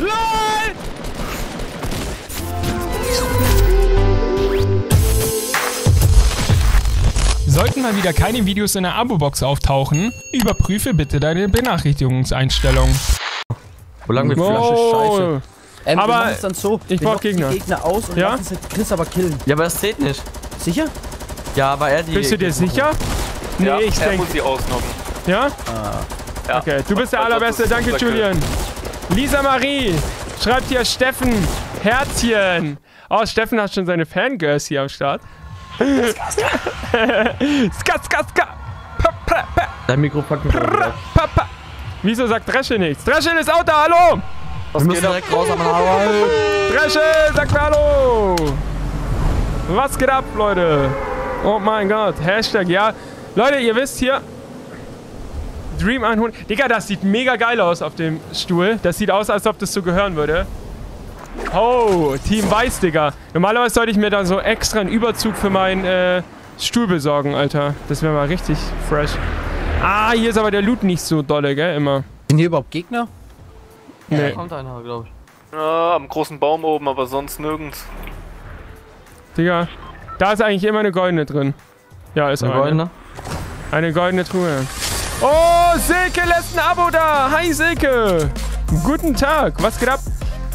LOL! Sollten mal wieder keine Videos in der Abo-Box auftauchen, überprüfe bitte deine Benachrichtigungseinstellungen. Wo lang wir Wow. Flasche? Ähm, Aber wir dann so. ich brauch Gegner. Die Gegner aus und Ja? lassen Chris aber killen. Ja, aber das zählt nicht. Sicher? Ja, aber er die. Bist du dir sicher? Nee, ja, ich er denke. muss sie ausnocken. Ja? Ja. Okay, du bist der Allerbeste. Danke, Julian. Lisa Marie schreibt hier Steffen. Herzchen. Oh, Steffen hat schon seine Fangirls hier am Start. ska, ska, ska. Pa, pa, pa, Dein Mikro packt mich pa, pa, pa. Wieso sagt Dresche nichts? Dresche ist out da, hallo! Wir müssen direkt raus am Hauer. Dresche, sag mir hallo! Was geht ab, Leute? Oh mein Gott, Hashtag, ja. Leute, ihr wisst hier, Dream 100. Digga, das sieht mega geil aus auf dem Stuhl. Das sieht aus, als ob das so gehören würde. Oh, Team Weiß, Digga. Normalerweise sollte ich mir da so extra einen Überzug für meinen äh, Stuhl besorgen, Alter. Das wäre mal richtig fresh. Ah, hier ist aber der Loot nicht so dolle, gell? Immer. Sind hier überhaupt Gegner? Da Nee. kommt einer, glaube ich. Ja, am großen Baum oben, aber sonst nirgends. Digga, da ist eigentlich immer eine goldene drin. Ja, ist Eine aber goldene. Eine goldene Truhe. Oh, Silke lässt ein Abo da. Hi, Silke. Guten Tag. Was geht ab?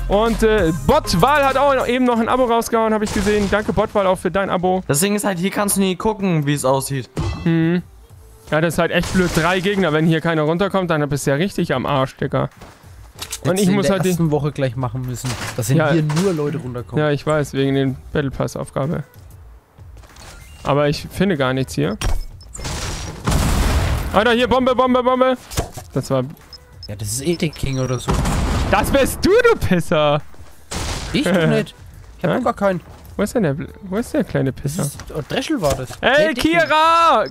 Und äh, Botwal hat auch eben noch ein Abo rausgehauen, habe ich gesehen. Danke, Botwal, auch für dein Abo. Das Ding ist halt, hier kannst du nie gucken, wie es aussieht. Ja, das ist halt echt blöd. Drei Gegner. Wenn hier keiner runterkommt, dann bist du ja richtig am Arsch, Digga. Und Hättest ich muss der halt die... ersten Woche gleich machen müssen. Dass Ja. hier nur Leute runterkommen. Ja, ich weiß, wegen den Battle Pass Aufgabe. Aber ich finde gar nichts hier. Alter, hier Bombe, Bombe, Bombe. Das war... Ja, das ist Ethik King oder so. Das bist du, du Pisser. Ich doch nicht. Ich hab doch gar keinen. Wo ist denn der, wo ist der kleine Das Pisser? ist, oh, Dreschel war das. Hey. Kira!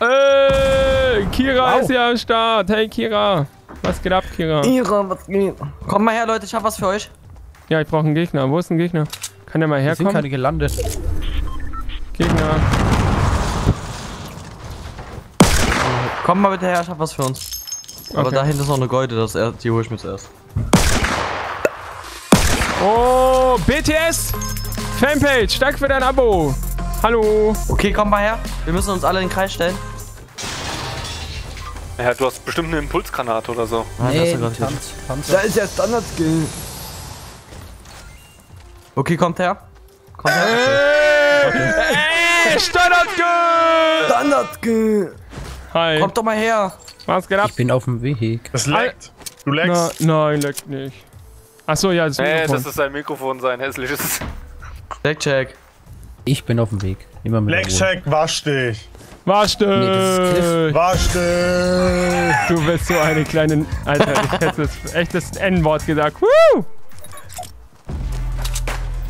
Äh, Kira Wow. ist ja am Start. Hey, Kira. Was geht ab, Kira? Ira, was geht? Kommt mal her, Leute, ich hab was für euch. Ja, ich brauche einen Gegner. Wo ist ein Gegner? Kann der mal Wir sind herkommen? keine gelandet. Gegner. Kommt mal bitte her, ich hab was für uns. Aber Okay. da hinten ist noch eine Gold, das er, die hol ich mir zuerst. Oh, BTS! Fanpage, danke für dein Abo. Hallo. Okay, komm mal her. Wir müssen uns alle in den Kreis stellen. Ja, du hast bestimmt eine Impulsgranate oder so. Nein, das Nee, ist grad hier. Tanz, Tanz. ist ja Standard-Skill. Okay, kommt her. Kommt her. Ey, Standard Standard-Skill. Hi. Kommt doch mal her. Was geht ab? Ich bin auf dem Weg. Das leckt. Du Na, leckst. nein, leckt nicht. Achso, ja, das ist Nee, Mikrofon. das ist sein Mikrofon, sein hässliches. Blackjack. Ich bin auf dem Weg. Immer mit. Blackjack, wasch dich. Wasch dich. Nee. Wasch dich. Du bist so eine kleine. Alter, ich hätte das echt das N-Wort gesagt. Woo!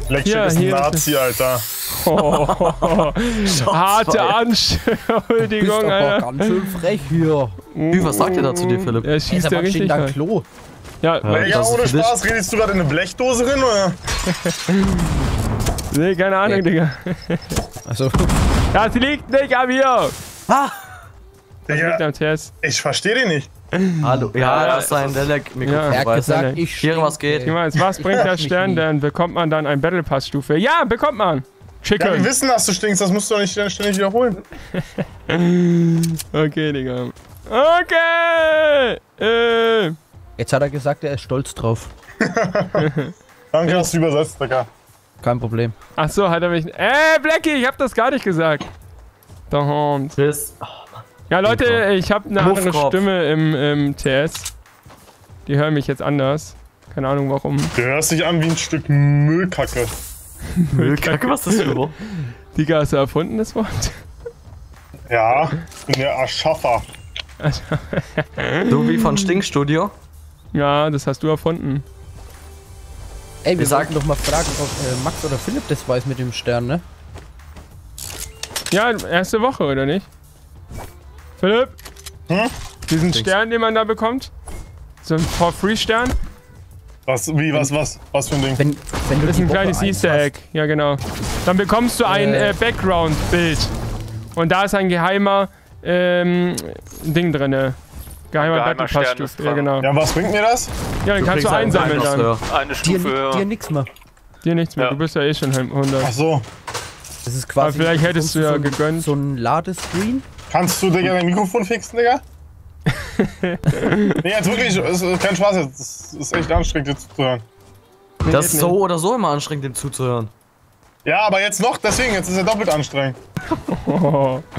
Blackjack Hier, ist ein hier ist Nazi, Alter. Oh, harte. Anschuldigung, Bist aber Alter. ganz schön frech hier. Wie, was sagt ihr dazu dir, Philipp? Er schießt ja richtig. da ein rein. Klo? Ja, Ja. Ja, das ist ohne. Spaß, redest du gerade in eine Blechdose drin, oder? nee, keine Ahnung, Ja. Digga. Also, Das liegt nicht an mir. Ah! Liegt Digga, am TS. ich verstehe dich nicht. Hallo. Ja, Ja, das ist sein Delec-Mikrofon. Ja. er gesagt, ich Hier, was geht? Ich meine, was bringt der Stern denn? Bekommt man dann ein Battle Pass Stufe? Ja, bekommt man. Ja, Chicken. wir wissen, dass du stinkst, das musst du doch nicht ständig wiederholen. Okay, Digga. Okay. Äh. Jetzt hat er gesagt, er ist stolz drauf. Danke, dass du übersetzt, Digga. Kein Problem. Ach so, hat er mich. Äh, Blackie, ich hab das gar nicht gesagt. Der Hund. Chris. Ja, Leute, ich habe eine andere. Stimme im, im TS. Die hören mich jetzt anders. Keine Ahnung warum. Du hörst dich an wie ein Stück Müllkacke. Kacke, was ist das für ein Digga, hast du erfunden das Wort? Ja, ich bin der Erschaffer. Du wie von Stinkstudio? Ja, das hast du erfunden. Ey, wir Wir sollten doch mal fragen, ob äh, Max oder Philipp das weiß mit dem Stern, ne? Ja, erste Woche, oder nicht? Philipp? Hm? Diesen Stern, den man da bekommt? So ein For-Free-Stern? Was, wie, was, was? Was für ein Ding? Wenn, wenn du Das ist ein kleines Easter Egg. Ja, genau. Dann bekommst du ein Äh. äh, Background-Bild. Und da ist ein geheimer ähm, Ding drinne. Geheimer Geheimer Battle Pass Stufe. Ja, genau. Ja, was bringt mir das? Ja, den kannst du kriegst einen einsammeln dann. Höher. Eine Dir, Stufe höher. dir nix mehr. Dir nichts mehr. Ja. Du bist ja eh schon 100. Ach so. Das ist quasi. Aber vielleicht hättest du ja so gegönnt. So ein Ladescreen. Kannst du, Digga, dein Mikrofon fixen, Digga? Nee, jetzt wirklich, es ist kein Spaß jetzt. Es ist echt anstrengend, dir zuzuhören. Nee, Das ist so oder so immer anstrengend, dem zuzuhören. Ja, aber jetzt noch, deswegen, jetzt ist er doppelt anstrengend. Oh.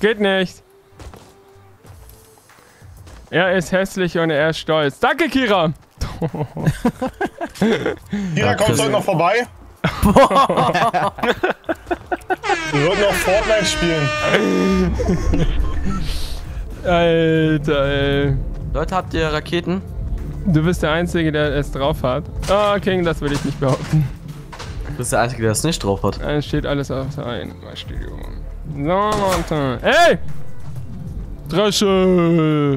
Geht nicht. Er ist hässlich und er ist stolz. Danke, Kira. Kira, kommst du heute noch vorbei? Wir sollten auch Fortnite spielen. Alter, ey. Leute, habt ihr Raketen? Du bist der Einzige, der es drauf hat. Ah, King, das will ich nicht behaupten. Du bist der Einzige, der es nicht drauf hat. Dann steht alles auf ein Studio. So, Leute. Ey! Dresche!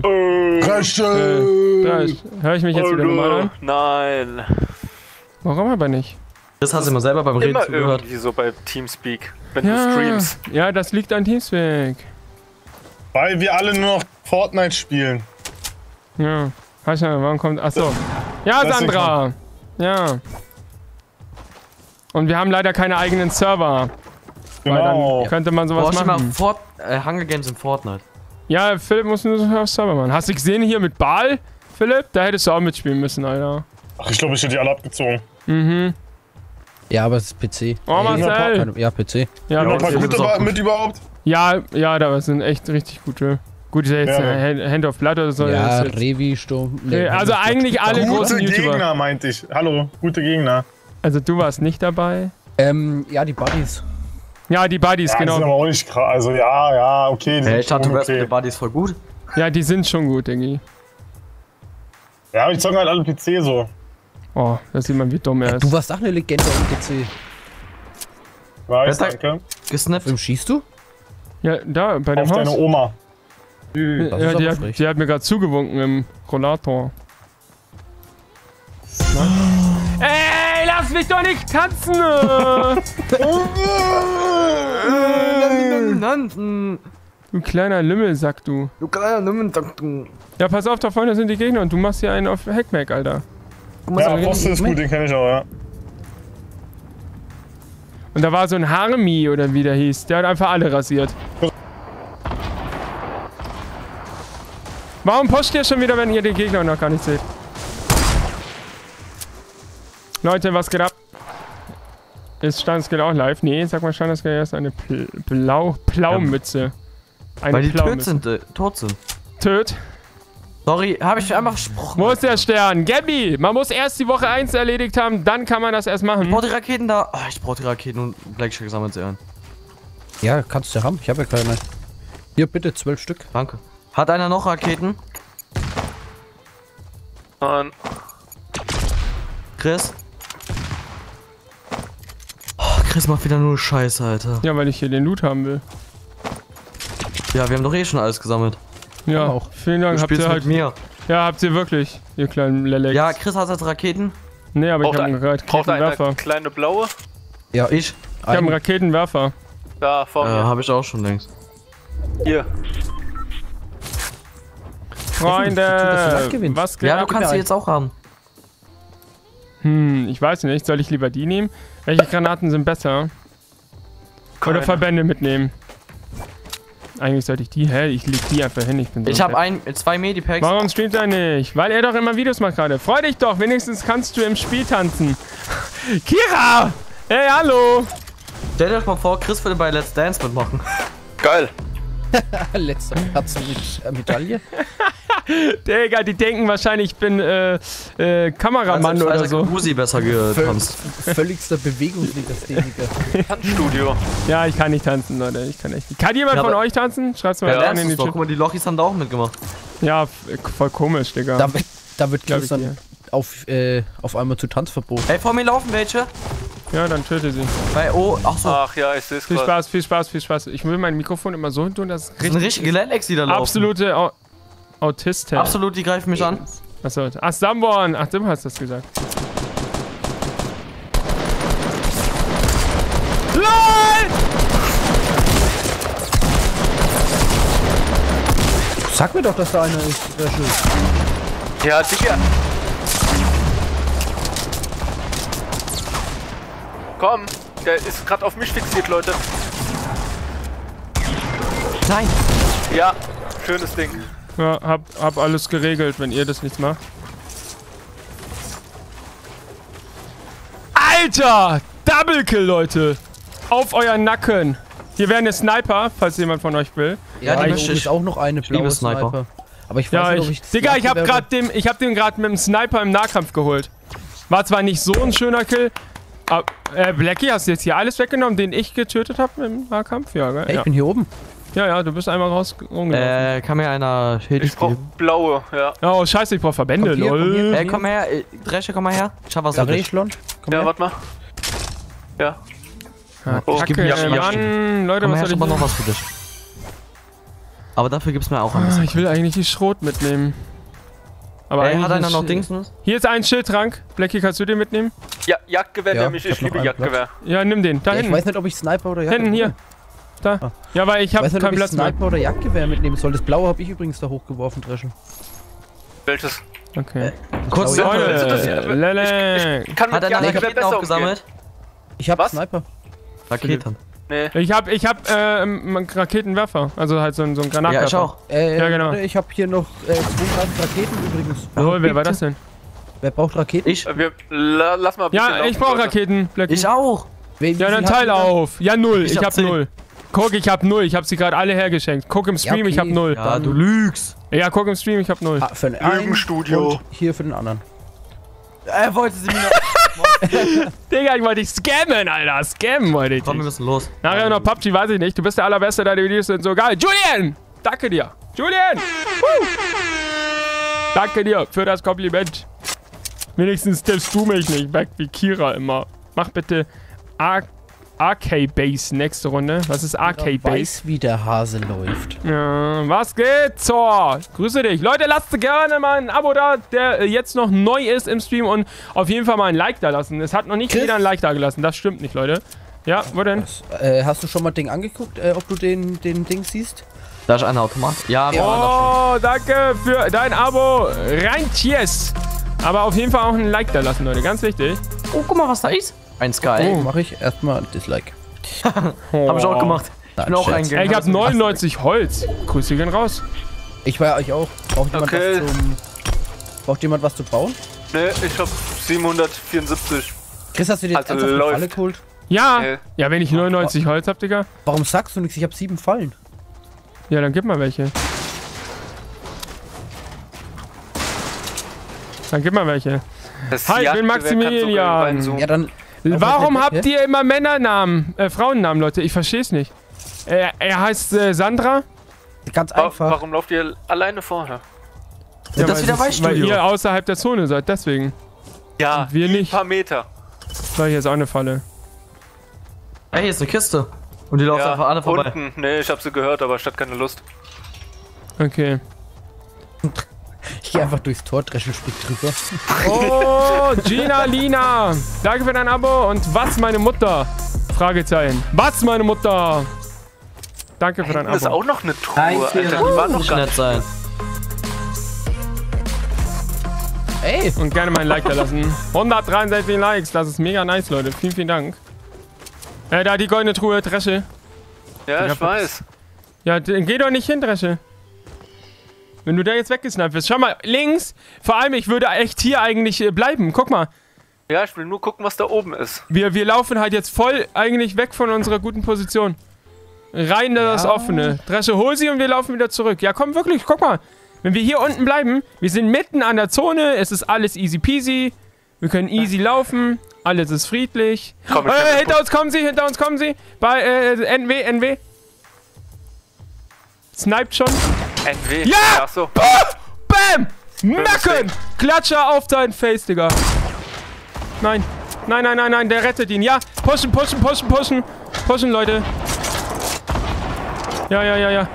Dresche! Dresch. Hör ich mich jetzt wieder normal an? Nein. Warum aber nicht? Das hast du immer selber beim Reden Immer zugehört. irgendwie so bei Teamspeak, wenn du Ja, streamst. ja, das liegt an Teamspeak. Weil wir alle nur noch Fortnite spielen. Ja. Weiß ja, warum kommt. Achso. Ja, Sandra! Ja. Und wir haben leider keine eigenen Server. Weil Genau. dann könnte man sowas brauchst immer machen. Fort äh, Hunger Games in Fortnite. Ja, Philipp muss nur so auf Server machen. Hast du gesehen hier mit Ball, Philipp? Da hättest du auch mitspielen müssen, Alter. Ach, ich glaube, ich hätte die alle abgezogen. Mhm. Ja, aber es ist PC. Oh, Marcel! Ja, PC. Ja, Ja, mit, mit, mit, gut. mit überhaupt? ja, ja, da sind echt richtig gute. Gut, ist ja jetzt Ja. äh, Hand- of Blood oder so. Ja, Revi, Sturm. äh, also eigentlich alle großen Gute YouTuber. Gegner, meinte ich. Hallo, gute Gegner. Also du warst nicht dabei. Ähm, ja, die Buddies. Ja, die Buddies, Ja, die sind genau. aber auch nicht krass. Also, ja, ja, okay. die Hey, sind ich dachte, du wärst mit okay. den Buddies voll gut. Ja, die sind schon gut, Diggi. Ja, aber die zocken halt alle PC so. Oh, da sieht man, wie dumm er ist. Du warst auch eine Legende am PC. Weiß, danke. Gesnappt. Wem schießt du? Ja, da, bei dem Auf deine Haus. Oma. Das Ja, die, hat, die hat mir gerade zugewunken im Rollator. Ey, lass mich doch nicht tanzen! du kleiner Lümmelsack, du. Du kleiner Nummer, du. Ja, pass auf, da vorne sind die Gegner und du machst hier einen auf Hackmack, Alter. Ja, Apostel ist gut, den kenne ich auch, ja. Und da war so ein Harmi oder wie der hieß. Der hat einfach alle rasiert. Warum postet ihr schon wieder, wenn ihr den Gegner noch gar nicht seht? Leute, was geht ab? Ist Standskill auch live? Nee, sag mal Standskill erst eine Pl Blau Plaumütze. Eine Weil die tot Plaumütze. sind, äh, tot sind. Töt. Sorry, habe ich einmal versprochen. Wo ist der Stern? Gabby, man muss erst die Woche 1 erledigt haben, dann kann man das erst Ich machen. brauch die Raketen da. Ah, ich brauch die Raketen und Blackshake sammelt sie ein. Ja, kannst du haben. Ich habe ja keine. Hier, bitte, zwölf Stück. Danke. Hat einer noch Raketen? Und Chris? Oh, Chris macht wieder nur Scheiße, Alter. Ja, weil ich hier den Loot haben will. Ja, wir haben doch eh schon alles gesammelt. Ja, Auch. vielen Du Dank. Habt spielst ihr mit halt. mir. Ja, habt ihr wirklich, ihr kleinen Lelex. Ja, Chris hat jetzt Raketen. Nee, aber ich braucht, habe einen ein, braucht Raketenwerfer. eine kleine blaue? Ja, Ich. Ich habe einen Raketenwerfer. Da, vor Äh, mir. habe ich auch schon längst. Hier. du Freunde, gewinnst. was geht Ja, du kannst sie jetzt auch haben. Hm, ich weiß nicht. Soll ich lieber die nehmen? Welche Granaten sind besser? Oder Keine. Verbände mitnehmen? Eigentlich sollte ich die. Hä? Ich leg die einfach hin. Ich bin so Ich habe ein zwei Medipacks. Warum streamt er nicht? Weil er doch immer Videos macht gerade. Freu dich doch, wenigstens kannst du im Spiel tanzen. Kira! Hey, hallo! Stell dir doch mal vor, Chris würde bei Let's Dance mitmachen. Geil. Letzter Platz mit äh, Medaille. Digga, die denken wahrscheinlich, ich bin äh, äh, Kameramann Als oder so. Uzi besser getanzt. Völligster Bewegungslegastheniker. Tanzstudio. Ja, ich kann nicht tanzen, Leute. Ich kann echt nicht. Kann jemand Ja, von euch tanzen? Schreibt's mal Ja, in die. Chat. Guck mal, die Lochis haben da auch mitgemacht. Ja, voll komisch, Digga. Da, wird- da wird ich dann auf, äh, auf einmal zu Tanzverbot. Ey, vor mir laufen welche. Ja, dann töte sie. Bei O. Ach so. Ach ja, ich sehe es Viel. Spaß, viel Spaß, viel Spaß. Ich will mein Mikrofon immer so hin tun, dass es Das sind richtig richtige Lelex, die da laufen. absolute Autisten. Absolut, die greifen mich an. Achso. Ach, Samborn. Ach, du hast das gesagt. LOL! Sag mir doch, dass da einer ist. Dresche. Ja, Digga. Komm, der ist gerade auf mich fixiert, Leute. Nein. Ja, schönes Ding. Ja, hab, hab alles geregelt, wenn ihr das nicht macht. Alter! Double Kill, Leute! Auf euren Nacken! Hier wäre eine Sniper, falls jemand von euch will. Ja, die oben ich. ist auch noch eine blaue Sniper. Sniper. Aber ich weiß Ja, nicht, ob ich. ich. Digga, ich hab grad dem. Ich hab den gerade mit dem Sniper im Nahkampf geholt. War zwar nicht so ein schöner Kill. Aber, äh, Blackie, hast du jetzt hier alles weggenommen, den ich getötet habe im Nahkampf? Ja, gell? Hey, Ja. ich bin hier oben. Ja, ja, du bist einmal raus. Äh. Äh, kann mir einer Hilfe Ich brauch geben? blaue, ja. Oh, scheiße, ich brauch Verbände, hier, lol. hier. Äh, komm her. Äh, Dresche, komm mal her. Ich hab was. Rechlon. Komm Ja, warte mal. Ja. Ah, Oh, Kacke, gib mir- ja, Mann, Leute, Komm was her, soll ich ich hab noch was für dich. Aber dafür gibt's mir auch ein Ah, bisschen. ich will eigentlich die Schrot mitnehmen. Aber Ey, eigentlich hat einer noch Dingsens? Hier ist ein Schildtrank. Blackie, kannst du den mitnehmen? Ja, Jagdgewehr, Ja, nämlich. ich Ich, liebe Jagdgewehr. Ja, nimm den. Da Ja, ich hinten. weiß nicht, ob ich Sniper oder Jagdgewehr. hinten, hier. Da. Ah. Ja, weil ich Ich hab ob keinen ich Platz mehr. Sniper oder Jagdgewehr mitnehmen soll. Das blaue habe ich übrigens da hochgeworfen, Dreschen. Welches? Okay. Kurz blaue Leute. Leute, Lele. Ich kann Hat mit er noch Jagdgewehr Raketen besser umgehen. aufgesammelt? Ich hab Was? Sniper. Raketen. Nee. Ich hab, ich hab, äh, einen Raketenwerfer. Also halt so, ein- so einen Ja, Granatwerfer. ich auch. Äh, Ja, genau. Ich habe hier noch äh, 32 Raketen übrigens. Lol, wer war das denn? Wer braucht Raketen? Ich. Wir, la, lass mal Ja, laufen, ich brauch Leute. Raketen, Blackie. Ich auch. Wen- Ja, dann teil auf. Ja, null. Ich, Ich hab hab null. Guck, ich hab null. Ich hab sie gerade alle hergeschenkt. Guck im Stream, ich hab okay. null. Ja, du lügst. Ja, guck im Stream, ich hab null. Ah, für den einen Lügenstudio. und hier für den anderen. Er wollte sie mir noch. Digga, ich wollte dich scammen, Alter. Scammen wollte ich Komm, wir dich. müssen los. Nachher noch PUBG, weiß ich nicht. Du bist der Allerbeste, deine Videos sind so geil. Julian! Danke dir. Julian! Woo! Danke dir für das Kompliment. Wenigstens tippst du mich nicht weg wie Kira immer. Mach bitte Ar Arcade Base nächste Runde. Was ist Arcade Base? weiß, wie der Hase läuft. Ja, was geht? So, grüße dich. Leute, lasst gerne mal ein Abo da, der jetzt noch neu ist im Stream und auf jeden Fall mal ein Like da lassen. Es hat noch nicht Chris? jeder ein Like da gelassen. Das stimmt nicht, Leute. Ja, wo denn? Äh, hast du schon mal Ding angeguckt, äh, ob du den, den Ding siehst? Da ist ein Automat. Ja, da Oh, danke für dein Abo. Rein yes. Aber auf jeden Fall auch ein Like da lassen, Leute. Ganz wichtig. Oh, guck mal, was da ist. Ein Sky. Oh. Mache ich erstmal Dislike. Oh. Hab ich auch gemacht. Ich bin auch eingegangen. Ey, ich hab 99 Holz. Grüße gehen raus. Ich war ja euch auch. Braucht jemand Okay. was zum. Braucht jemand was zu bauen? Nee, ich hab 774. Chris, hast du dir jetzt Also ernsthaft. Falle geholt? Ja. Nee. Ja, wenn ich 99 Holz hab, Digga. Warum sagst du nichts? Ich habe sieben Fallen. Ja, dann gib mal welche. Dann gib mal welche. Das Hi, ich bin Maximilian. reinzoomen. Ja, dann. Warum Auf habt ihr immer Männernamen, äh, Frauennamen, Leute? Ich versteh's nicht. Er, er heißt äh, Sandra. Ganz Wa- einfach. Warum lauft ihr alleine vorher? Ja, das weil wieder es- Weil Weißstudio. ihr außerhalb der Zone seid, deswegen. Ja, Wir nicht. ein paar Meter. Weil hier ist auch eine Falle. Ey, hier ist eine Kiste. Und die laufen Ja, einfach alle vorbei. unten. Nee, ich hab sie gehört, aber ich hatte keine Lust. Okay. Ich gehe einfach durchs Tor, Dreschen springt drüber. Oh, Gina Lina. Danke für dein Abo. Und was meine Mutter? Fragezeichen. Was meine Mutter? Danke für dein Da ist Abo. auch noch eine Truhe, Alter. Die war noch Nicht gar nett nicht. sein. Ey! Und gerne mal ein Like da lassen. 163 Likes. Das ist mega nice, Leute. Vielen, vielen Dank. Äh, da die goldene Truhe, Dresche. Ja, Ja, ich weiß. Ja, geh doch nicht hin, Dresche. Wenn du da jetzt weggesniped wirst. Schau mal, links. Vor allem, ich würde echt hier eigentlich äh, bleiben. Guck mal. Ja, ich will nur gucken, was da oben ist. Wir, wir laufen halt jetzt voll eigentlich weg von unserer guten Position. Rein in das Ja. Offene. Dresche, hol sie und wir laufen wieder zurück. Ja, komm, wirklich, guck mal. Wenn wir hier unten bleiben, wir sind mitten an der Zone, es ist alles easy peasy. Wir können easy laufen, alles ist friedlich. Komm, ich Äh, hinter uns kommen sie, hinter uns kommen sie. Bei äh, NW, NW. Sniped schon. NW. Ja! Ach so. Bam! Nacken! Klatscher auf dein Face, Digga. Nein. Nein, nein, nein, nein, der rettet ihn. Ja, pushen, pushen, pushen, pushen. Pushen, Leute. Ja, ja, ja, ja.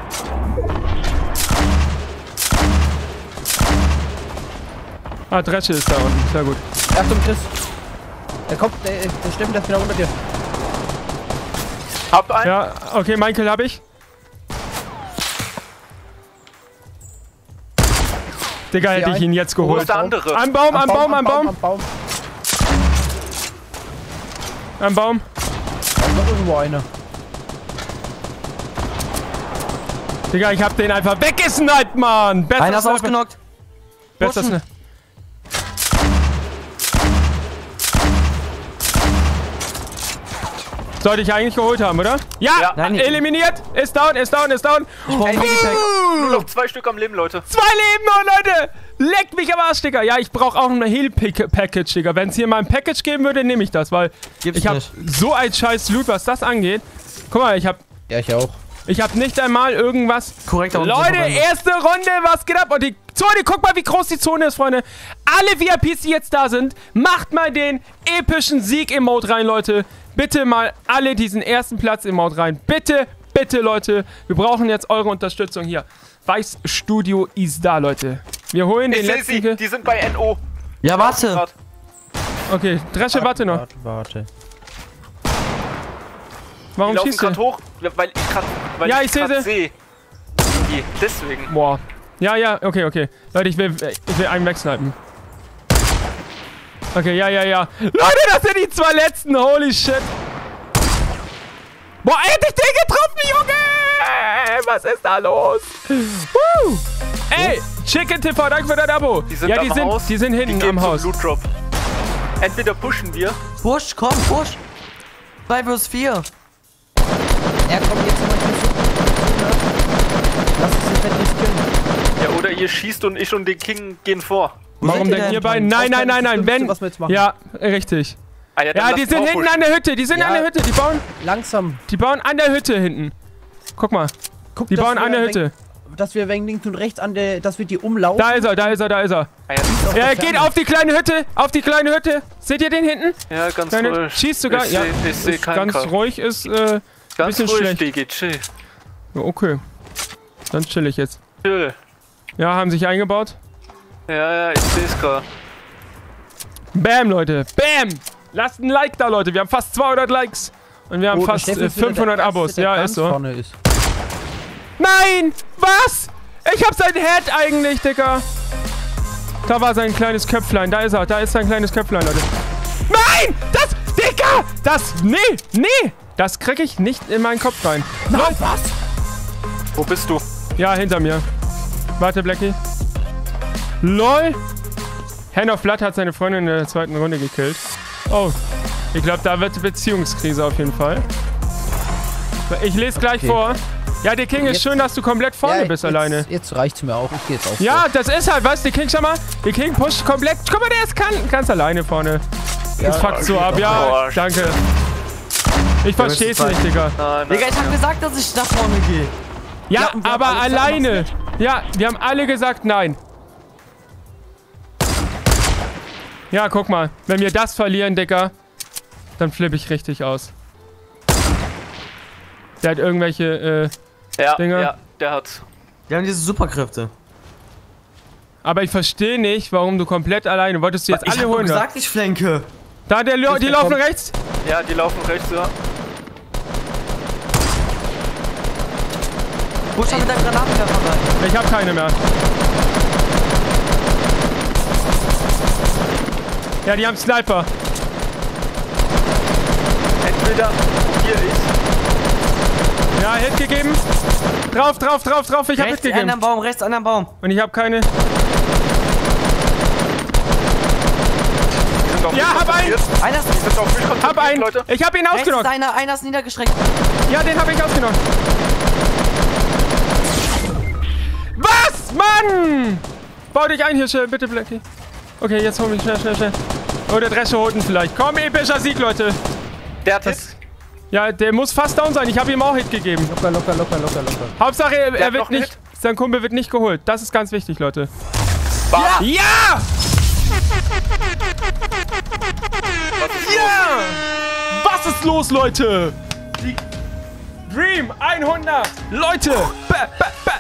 Ah, Dresche ist da unten. Sehr gut. Achtung, Chris! Der kommt, der, der Steffen, der ist wieder unter dir. Hab einen. Ja, okay, Michael habe ich. Digga, hätte ich ihn jetzt Wo geholt. ist der andere? Am Baum, am Baum, am Baum, Am Baum. am Baum. Da ist noch irgendwo einer. Digga, ich hab den einfach weggesniped, Mann. Besser Einer ist ausgenockt. Besser Pushen. Sollte ich eigentlich geholt haben, oder? Ja, Ja. Nein, eliminiert. Ist down, ist down, ist down. Ich brauche ein Medipack. Nur noch zwei Stück am Leben, Leute. Zwei Leben noch, Leute. Leckt mich am Arsch, Digga. Ja, ich brauche auch ein Heal-Package, Digga. Wenn es hier mal ein Package geben würde, nehme ich das, weil Gibt's ich habe so ein scheiß Loot, was das angeht. Guck mal, ich habe Ja, ich auch. ich hab nicht einmal irgendwas. Korrekt, Leute, erste Runde, was geht ab? Und die Zone, guck mal, wie groß die Zone ist, Freunde. Alle VIPs, die jetzt da sind, macht mal den epischen Sieg-Emote rein, Leute. Bitte mal alle diesen ersten Platz-Emote rein. Bitte, bitte, Leute. Wir brauchen jetzt eure Unterstützung hier. Weiß Studio ist da, Leute. Wir holen Ich den sehe letzten. sie. Die sind bei NO. Ja, warte. Okay, Dresche, warte noch. Warte, warte. Warum schießt du? gerade hoch, weil ich gerade weil Ja, ich seh grad sie. seh. Deswegen. Boah. Ja, ja, okay, okay. Leute, ich will, ich will einen wegsnipen. Okay, ja, ja, ja. Leute, das sind die zwei letzten. Holy shit. Boah, hätte ich den getroffen, Junge! Was ist da los? Woo! Ey, Chicken TV, danke für dein Abo. Die sind ja, die am sind, Haus. die sind Die hinten gehen am Haus. Loot Drop. Entweder pushen wir. Push, komm, push. 2 vs 4. Er kommt jetzt mal hier zu. Lass uns den Fett riskieren. Ja, oder ihr schießt und ich und den King gehen vor. Warum seid ihr beiden? Nein, nein, nein, nein. Wenn. Ja, richtig. Ah, ja, Ja, die sind hinten an der Hütte. Die sind Ja. an der Hütte. Die bauen, Langsam. die bauen an der Hütte hinten. Guck mal. Guck, Die bauen an der wegen- Hütte. Dass wir wegen links und rechts an der, dass wir die umlaufen. Da ist er, da ist er, da ist er. Ah, ja, Ja, er geht auf die kleine Hütte, auf die kleine Hütte. Seht ihr den hinten? ja, ganz Kleine, ruhig. schießt sogar. Ich ja, seh- ich seh ganz Kampf. ruhig ist. Äh, Ganz bisschen ruhig, schlecht. Digi, chill. okay. Dann chill ich jetzt. Chill. Ja, haben sich eingebaut. Ja, ja, ich seh's grad. Bam, Leute. Bam. Lasst ein Like da, Leute. Wir haben fast 200 Likes. Und wir haben Oh, fast Steffen äh, ist wieder der 500 Erste, Abos. der Ja, ist so. Vorne ist. Nein! Was? Ich hab sein Head eigentlich, Digga. Da war sein kleines Köpflein. Da ist er. Da ist sein kleines Köpflein, Leute. Nein! Das, Digga! Das, nee, nee! Das krieg ich nicht in meinen Kopf rein. Nein, was? Wo bist du? Ja, hinter mir. Warte, Blackie. LOL! Hand of Blood hat seine Freundin in der zweiten Runde gekillt. Oh, ich glaube, da wird Beziehungskrise auf jeden Fall. Ich lese gleich Okay. vor. Ja, der King ist Jetzt- schön, dass du komplett vorne Ja, bist jetzt, alleine. Jetzt reicht's mir auch. Ich geh jetzt auch. Ja, das ist halt, weißt du, der King, schau mal. Der King pusht komplett. Guck mal, der ist kann, ganz alleine vorne. Das fuckt so ab. Ja, Boah. danke. Ich versteh's nicht, Digga. Nein, nein. Digga, ich hab gesagt, dass ich nach vorne gehe. Ja, Ja, aber alleine. Ja, wir haben alle gesagt nein. Ja, guck mal. Wenn wir das verlieren, Digga, dann flippe ich richtig aus. Der hat irgendwelche, äh, Ja, Dinger. ja, der hat's. Die haben diese Superkräfte. aber ich verstehe nicht, warum du komplett alleine. Wolltest du jetzt Ich alle hab holen? da? gesagt, ich flenke. Da, der, Lo- die der laufen kommt. rechts. Ja, die laufen rechts, ja. Push da mit deinem Granatenwerfer rein. Ich habe keine mehr. Ja, die haben Sniper. Entweder probier ich. Ja, Hit gegeben. Drauf, drauf, drauf, drauf. Ich hab Hit Rechts gegeben. einen am Baum, rechts am Baum. Und ich habe keine. Ja, hab einen. Einer ist Hab einen. Leute. Ich hab ihn rechts ist ausgenockt. einer, einer ist niedergestreckt. Ja, den habe ich ausgenockt. Was, Mann? Bau dich ein hier bitte, Blackie. Okay, jetzt hol mich schnell, schnell, schnell. Oh, der Dresche holt ihn vielleicht. Komm, epischer Sieg, Leute. Der hat Das- Hit. Ja, der muss fast down sein. Ich habe ihm auch Hit gegeben. Locker, locker, locker, locker, locker. Hauptsache, er, er wird nicht. Sein Kumpel wird nicht geholt. Das ist ganz wichtig, Leute. Bam. Ja! Was ist Ja! Was ist los, Leute? Die Dream 100. Leute, ba, ba,